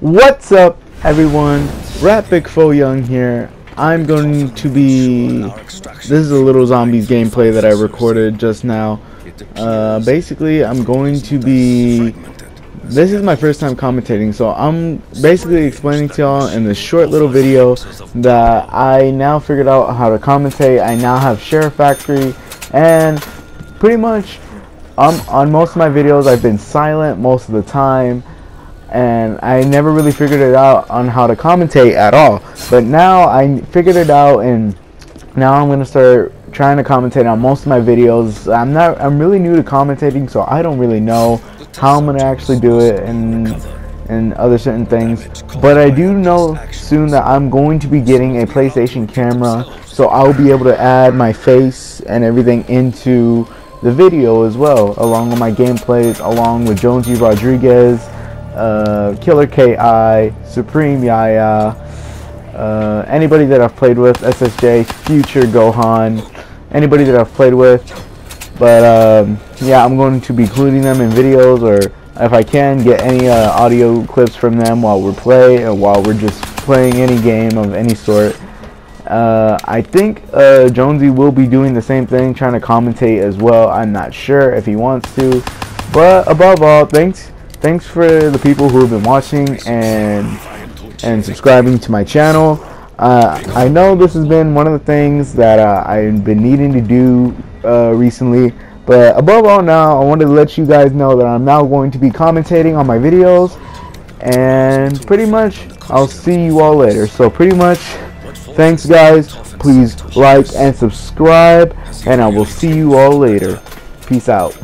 What's up, everyone? Raphik FoYung here. I'm going to be. This is a little zombies gameplay that I recorded just now. Uh, basically, I'm going to be. This is my first time commentating, so I'm basically explaining to y'all in this short little video that I now figured out how to commentate. I now have SHAREfactory, and pretty much um, on most of my videos, I've been silent most of the time and I never really figured it out on how to commentate at all. But now I figured it out, and now I'm gonna start trying to commentate on most of my videos. I'm not. I'm really new to commentating, so I don't really know how I'm gonna actually do it and and other certain things. But I do know soon that I'm going to be getting a PlayStation camera, so I'll be able to add my face and everything into the video as well, along with my gameplays, along with Jonesy Rodriguez uh, Killer KI, Supreme Yaya, uh, anybody that I've played with, SSJ, Future Gohan, anybody that I've played with. But um, yeah, I'm going to be including them in videos or if I can get any uh, audio clips from them while we're playing or while we're just playing any game of any sort. Uh, I think uh, Jonesy will be doing the same thing, trying to commentate as well. I'm not sure if he wants to. But above all, thanks thanks for the people who have been watching and and subscribing to my channel. Uh, I know this has been one of the things that uh, I've been needing to do uh, recently, but above all now, I wanted to let you guys know that I'm now going to be commentating on my videos, and pretty much I'll see you all later. So pretty much, thanks guys. Please like and subscribe, and I will see you all later. Peace out.